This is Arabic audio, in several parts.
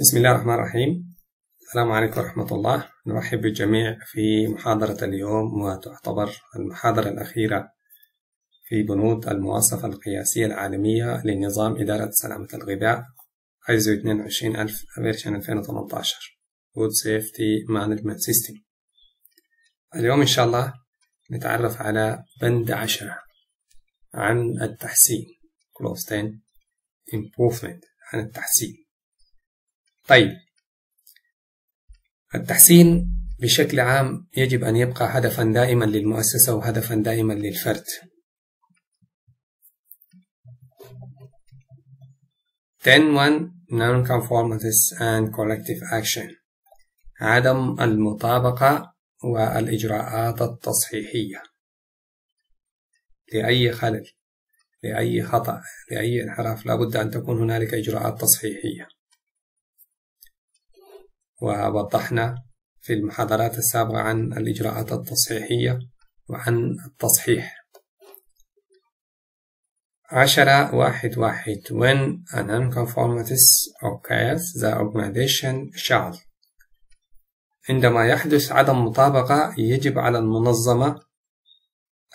بسم الله الرحمن الرحيم السلام عليكم ورحمة الله نرحب بالجميع في محاضرة اليوم وتعتبر المحاضرة الأخيرة في بنود المواصفة القياسية العالمية لنظام إدارة سلامة الغذاء ISO 22000 فيرشن 2018 Food Safety Management System. اليوم إن شاء الله نتعرف على بند عشرة عن التحسين. Close 10 Improvement عن التحسين. طيب. التحسين بشكل عام يجب أن يبقى هدفا دائما للمؤسسة وهدفا دائما للفرد. 10 Non-conformities and corrective action. عدم المطابقة والإجراءات التصحيحية. لأي خلل لأي خطأ لأي انحراف لابد أن تكون هنالك إجراءات تصحيحية. ووضحنا في المحاضرات السابقة عن الإجراءات التصحيحية وعن التصحيح. عشرة واحد واحد. When an unconformities occurs the organization shall. عندما يحدث عدم مطابقة يجب على المنظمة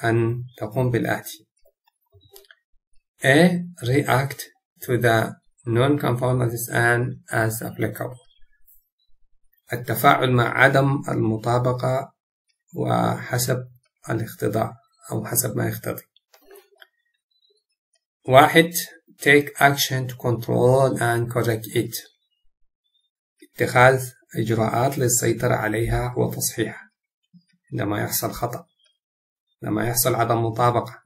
أن تقوم بالآتي. A. React to the non-conformities and as applicable. التفاعل مع عدم المطابقة وحسب الاقتضاء أو حسب ما يقتضي. واحد take action to control and correct it. اتخاذ إجراءات للسيطرة عليها وتصحيحها عندما يحصل خطأ. لما يحصل عدم مطابقة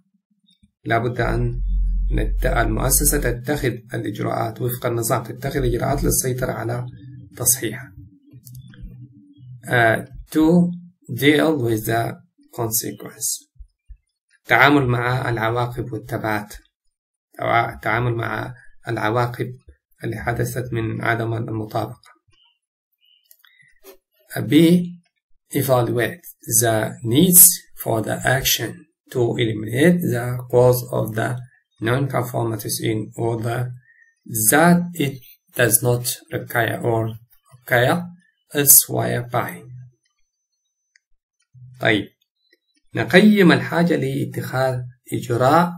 لابد أن المؤسسة تتخذ الإجراءات وفق النظام تتخذ إجراءات للسيطرة على تصحيحها. To deal with the consequence التعامل مع العواقب والتبعات التعامل مع العواقب اللي حدثت من عدم المطابقة B. Evaluate the needs for the action to eliminate the cause of the non-conformities in order that it does not require or require by طيب نقيم الحاجة لاتخاذ إجراء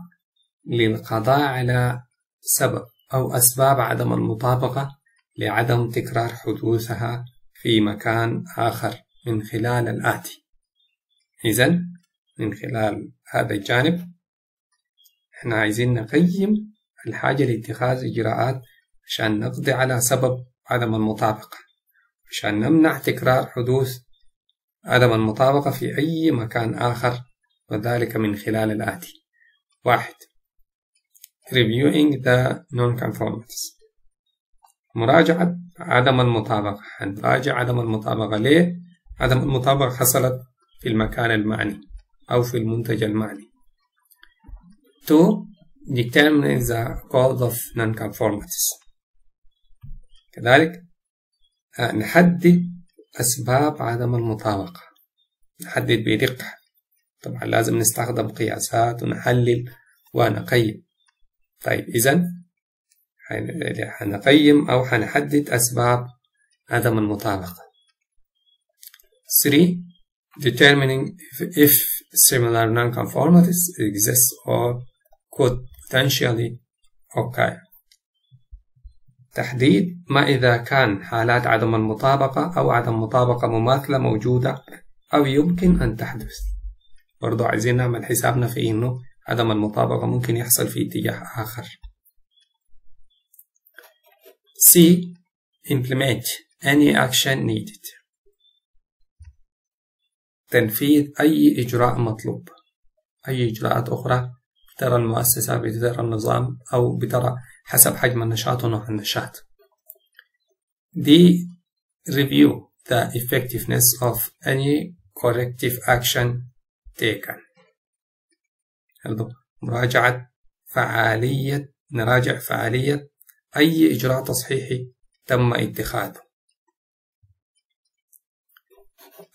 للقضاء على سبب أو أسباب عدم المطابقة لعدم تكرار حدوثها في مكان آخر من خلال الآتي. إذا من خلال هذا الجانب إحنا عايزين نقيم الحاجة لاتخاذ إجراءات عشان نقضي على سبب عدم المطابقة. عشان نمنع تكرار حدوث عدم المطابقة في أي مكان آخر وذلك من خلال الآتي. واحد. Reviewing the non-conformities. مراجعة عدم المطابقة. هنراجع عدم المطابقة ليه؟ عدم المطابقة حصلت في المكان المعني أو في المنتج المعني. 2 determine the cause of non-conformities. كذلك نحدد أسباب عدم المطابقة. نحدد بدقة. طبعا لازم نستخدم قياسات ونحلل ونقيم. طيب إذا حنقيم أو حنحدد أسباب عدم المطابقة. 3 determining if similar non-conformities exist or could potentially occur. تحديد ما إذا كان حالات عدم المطابقة أو عدم مطابقة مماثلة موجودة أو يمكن أن تحدث. برضو عايزين نعمل حسابنا في إنه عدم المطابقة ممكن يحصل في اتجاه آخر. C. Implement any action needed. تنفيذ أي إجراء مطلوب. أي إجراءات أخرى بترى المؤسسة بترى النظام أو بترى حسب حجم النشاط ونوع النشاط. دي review the effectiveness of any corrective action taken. برضو مراجعة فعالية نراجع فعالية أي إجراء تصحيحي تم اتخاذه.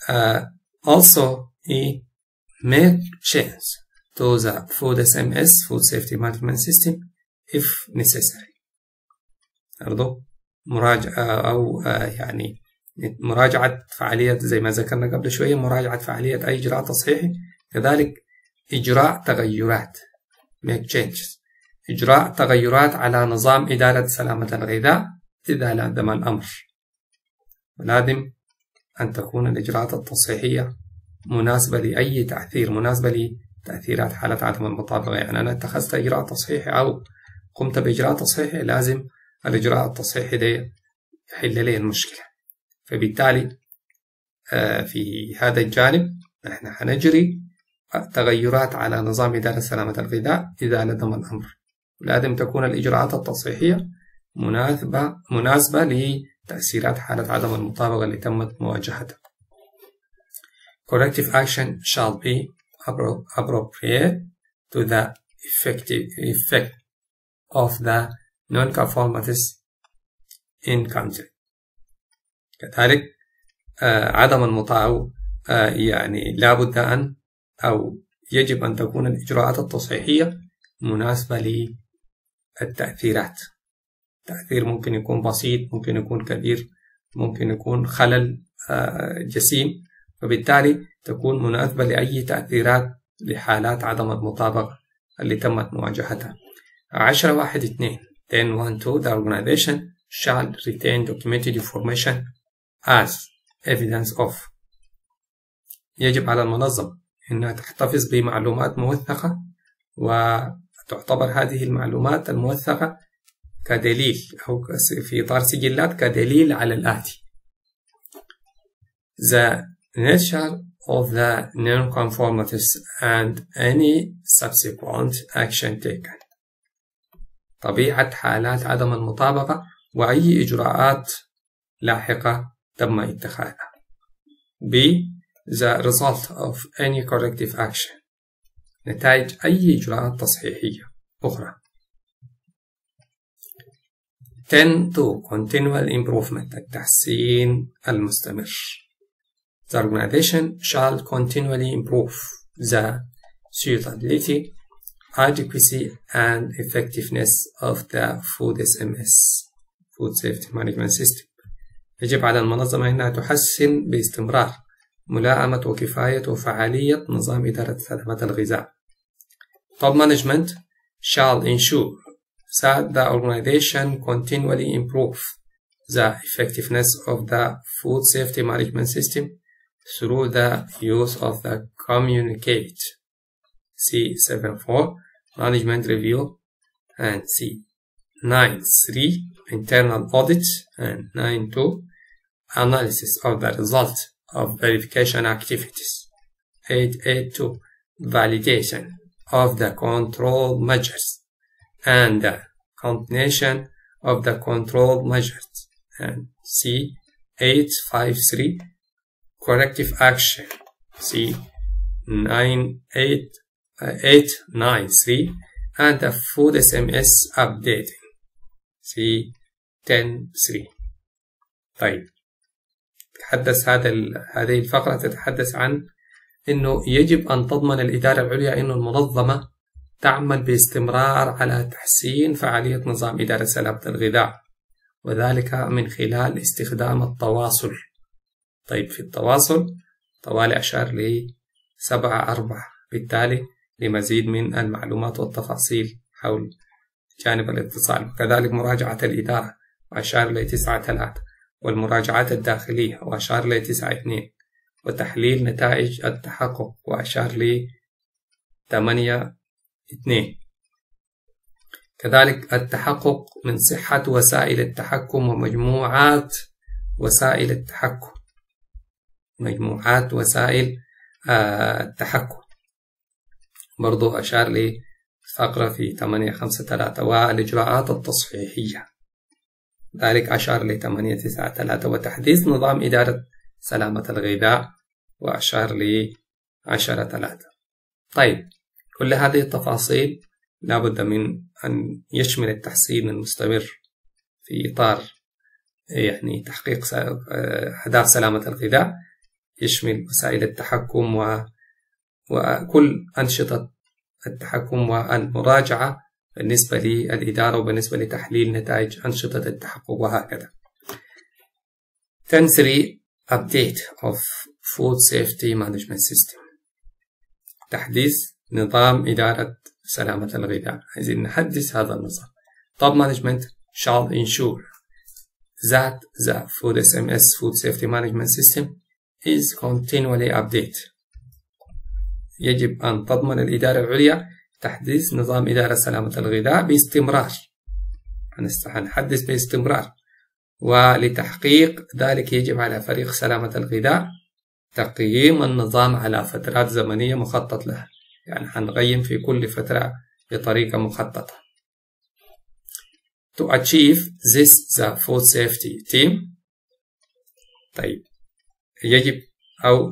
Uh, also he make change. To the food SMS food safety management system if necessary. برضو مراجعة أو يعني مراجعة فعالية زي ما ذكرنا قبل شوية مراجعة فعالية أي إجراء تصحيحي. كذلك إجراء تغيرات make changes. إجراء تغيرات على نظام إدارة سلامة الغذاء إذا لازم الأمر ولازم أن تكون الإجراءات التصحيحية مناسبة لأي تأثير مناسبة لتأثيرات حالة عدم المطابقة. يعني أنا اتخذت إجراء تصحيحي أو قمت بإجراء تصحيحي لازم الإجراء التصحيحي ده يحل لي المشكلة. فبالتالي آه، في هذا الجانب نحن حنجري تغيرات على نظام إدارة سلامة الغذاء إذا لزم الأمر. لازم تكون الإجراءات التصحيحية مناسبة مناسبة لتأثيرات حالة عدم المطابقة اللي تمت مواجهتها. Corrective action shall be appropriate to the effective effect of the non-conformities encountered. كذلك آه عدم المطاوع آه يعني لابد أن أو يجب أن تكون الإجراءات التصحيحية مناسبة للتأثيرات تأثير ممكن يكون بسيط ممكن يكون كبير ممكن يكون خلل آه جسيم وبالتالي تكون مناسبة لأي تأثيرات لحالات عدم المطابقة اللي تمت مواجهتها. عشرة واحد اثنين. 10 1 2 the organization shall retain documented information as evidence of. يجب على المنظمة أنها تحتفظ بمعلومات موثقة وتعتبر هذه المعلومات الموثقة كدليل أو في إطار سجلات كدليل على الآتي. The nature of the non-conformities and any subsequent action taken طبيعة حالات عدم المطابقة وأي إجراءات لاحقة تم اتخاذها B. The result of any corrective action نتائج أي إجراءات تصحيحية أخرى 10 to continual improvement التحسين المستمر The organization shall continually improve the suitability, adequacy and effectiveness of the food SMS Food Safety Management System يجب على المنظمة أنها تحسن باستمرار ملائمة وكفاية وفعالية نظام إدارة سلامة الغذاء. Top management shall ensure that the organization continually improve the effectiveness of the food safety management system through the use of the communicate C74 management review and C93 internal audit and 92 analysis of the result of verification activities. 882 validation of the control measures and the combination of the control measures and C 853 corrective action. C 893 and the food SMS updating C 103 طيب. تحدث هذا هذه الفقرة تتحدث عن أنه يجب أن تضمن الإدارة العليا أن المنظمة تعمل باستمرار على تحسين فعالية نظام إدارة سلامة الغذاء وذلك من خلال استخدام التواصل. طيب في التواصل طوالي أشار لي سبعة أربعة بالتالي لمزيد من المعلومات والتفاصيل حول جانب الاتصال. وكذلك مراجعة الإدارة وأشار لي تسعة ثلاثة والمراجعات الداخلية وأشار لي تسعة اثنين وتحليل نتائج التحقق وأشار لي ثمانية اثنين. كذلك التحقق من صحة وسائل التحكم ومجموعات وسائل التحكم. مجموعات وسائل آه، التحكم برضو أشار لي فقرة في 853 والإجراءات التصحيحية. ذلك أشار ل 893 وتحديث نظام إدارة سلامة الغذاء وأشار ل 10 3 طيب كل هذه التفاصيل لابد من أن يشمل التحسين المستمر في إطار يعني تحقيق أهداف سلامة الغذاء. يشمل وسائل التحكم و وكل أنشطة التحكم والمراجعة بالنسبة للإدارة وبالنسبة لتحليل نتائج أنشطة التحقق وهكذا. 10.3 update of food safety management system. تحديث نظام إدارة سلامة الغذاء. عايزين نحدث هذا النظام. Top management shall ensure that the food SMS food safety management system is continually updated يجب أن تضمن الإدارة العليا تحديث نظام إدارة سلامة الغذاء باستمرار. هنحدث باستمرار. ولتحقيق ذلك يجب على فريق سلامة الغذاء تقييم النظام على فترات زمنية مخطط لها. يعني حنقيم في كل فترة بطريقة مخططة. To achieve this the food safety team. طيب. يجب أو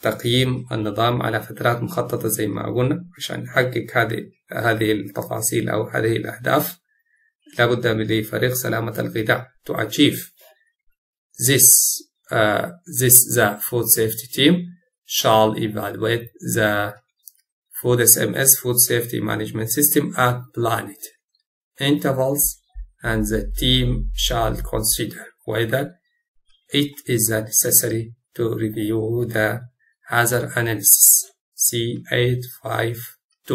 تقييم النظام على فترات مخططة زي ما قلنا عشان نحقق هذه هذه التفاصيل أو هذه الأهداف لابد لفريق سلامة الغذاء to achieve this uh, this the food safety team shall evaluate the food SMS food safety management system at planned intervals and the team shall consider whether it is necessary to review the hazard analysis C852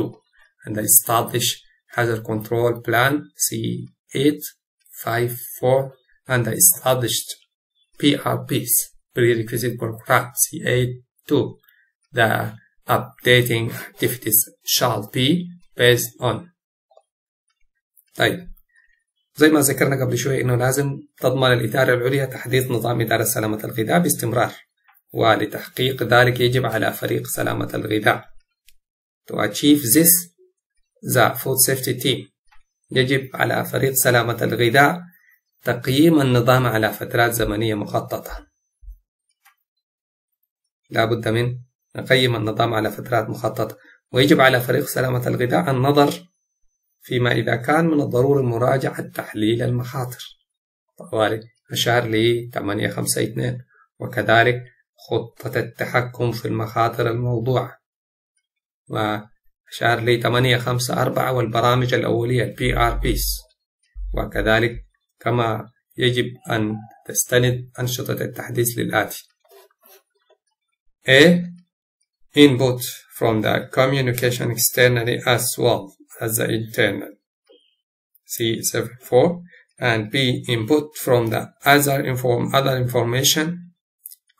and establish hazard control plan C854 and established PRPs prerequisite program C82 the updating activities shall be based on طيب زي ما ذكرنا قبل شوي انه لازم تضمن الاداره العليا تحديث نظام اداره سلامه الغذاء باستمرار ولتحقيق ذلك يجب على فريق سلامة الغذاء. To achieve this the food safety team يجب على فريق سلامة الغذاء تقييم النظام على فترات زمنية مخططة. لا بد من نقيم النظام على فترات مخططة. ويجب على فريق سلامة الغذاء النظر فيما إذا كان من الضروري مراجعة تحليل المخاطر. طوارئ أشار لي 852 وكذلك خطة التحكم في المخاطر الموضوعة وأشار لي 854 والبرامج الأولية ال PRPs وكذلك كما يجب أن تستند أنشطة التحديث للآتي A. Input from the communication externally as well as the internal C74 and B. Input from the other, inform, other information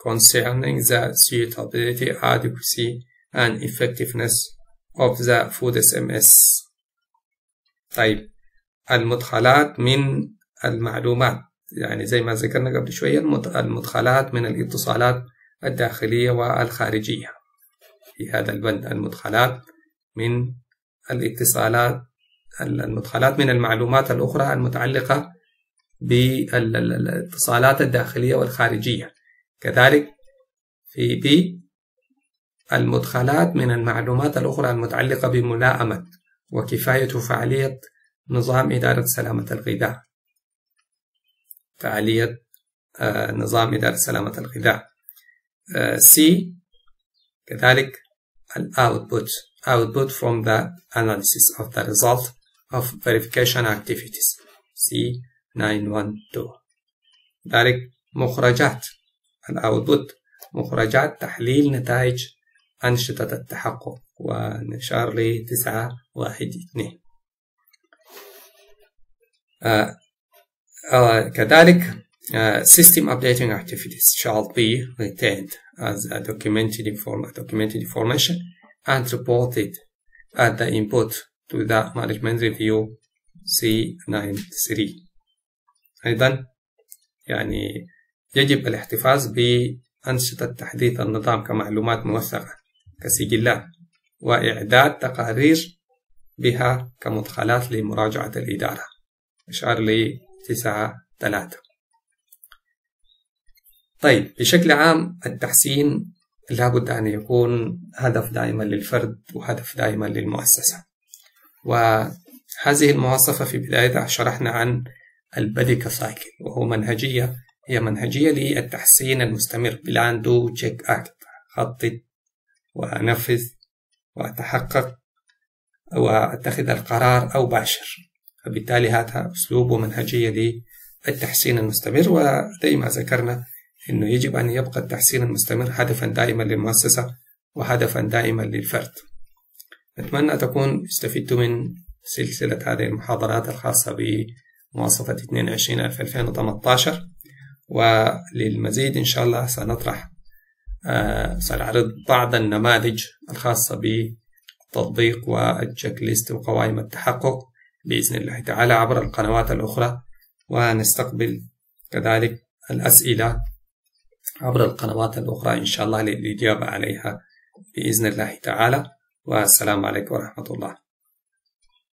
concerning the suitability, adequacy and effectiveness of the food SMS طيب المدخلات من المعلومات يعني زي ما ذكرنا قبل شوية المدخلات من الاتصالات الداخلية والخارجية. في هذا البند المدخلات من الاتصالات المدخلات من المعلومات الأخرى المتعلقة بالإتصالات الداخلية والخارجية. كذلك في بي المدخلات من المعلومات الأخرى المتعلقة بملائمة وكفاية فعالية نظام إدارة سلامة الغذاء. فعالية نظام إدارة سلامة الغذاء. C كذلك output output from the analysis of the result of verification activities. C912 كذلك مخرجات. الاوتبوت مخرجات تحليل نتائج أنشطة التحقق ونشار لتسعة واحد اثنين آه آه كذلك Uh, system updating activities shall be retained as a documented, inform documented information and reported at the input to the management review C93 أيضا يعني يجب الاحتفاظ بأنشطة تحديث النظام كمعلومات موثقة كسجلات وإعداد تقارير بها كمدخلات لمراجعة الإدارة. إشعار لي تسعة ثلاثة طيب بشكل عام التحسين لابد أن يكون هدف دائما للفرد وهدف دائما للمؤسسة. وهذه المواصفة في بدايتها شرحنا عن ال PDCA cycle وهو منهجية هي منهجية للتحسين المستمر. Plan Do Check Act خطط وأنفذ وأتحقق وأتخذ القرار أو باشر. فبالتالي هذا أسلوب ومنهجية للتحسين المستمر. وزي ما ذكرنا أنه يجب أن يبقى التحسين المستمر هدفا دائما للمؤسسة وهدفا دائما للفرد. نتمنى تكون استفدت من سلسلة هذه المحاضرات الخاصة بمواصفة 22 2018 وللمزيد إن شاء الله سنطرح آه سنعرض بعض النماذج الخاصة بالتطبيق والتشيك ليست وقوائم التحقق بإذن الله تعالى عبر القنوات الأخرى ونستقبل كذلك الأسئلة عبر القنوات الأخرى إن شاء الله للإجابة عليها بإذن الله تعالى والسلام عليكم ورحمة الله.